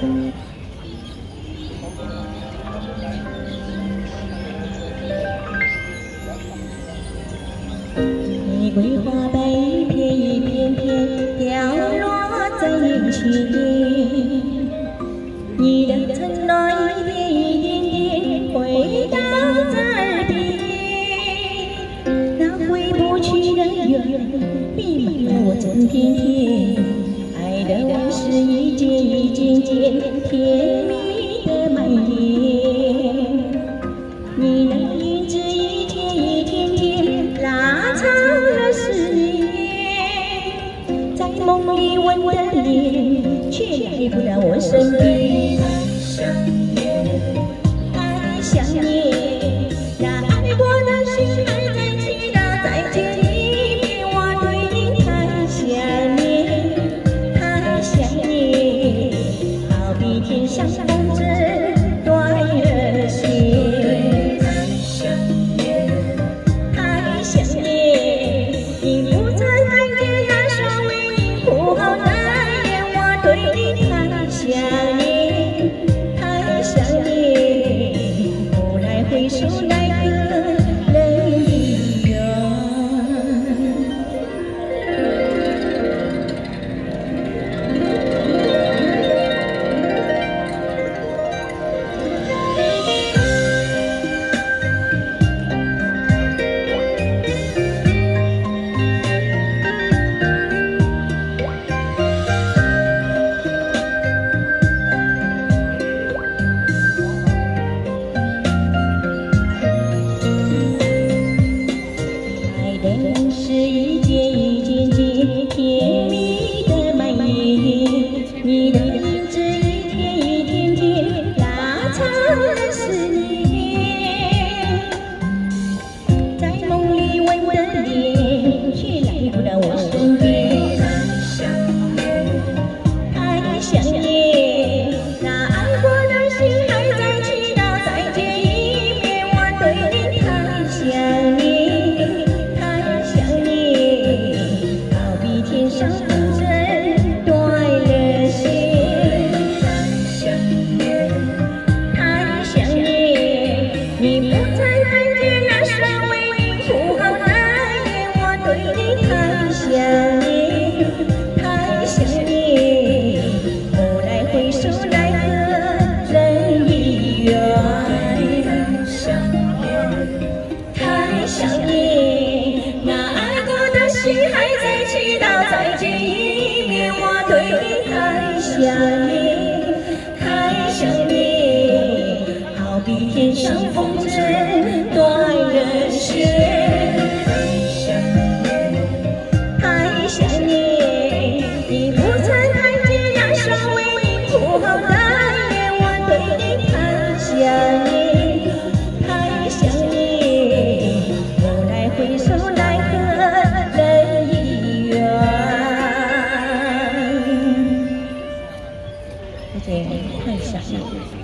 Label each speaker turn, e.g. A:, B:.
A: 玫瑰花瓣一片一片片掉落在眼前，你的承诺一点一点点回荡在耳边，那回不去的缘弥漫了我整片天，你的往事一件一件件甜蜜的蔓延，你的影子一天一天天拉长了思念，在梦里吻的脸，却来不到我身边。比天上风筝断了线。太想念，太想念你不曾看见那双为你哭红的眼，我对你太想念，太想念，不来回首奈是一件一件件甜蜜的蔓延，你的影子一天一天天拉长了思念，在梦里吻的脸，却来不到我身边。太想念，那爱过的心还在祈祷再见一面。我对你太想过的心还在祈祷再见一面。我对你太想念，太想念，好比天上风筝给你看一下。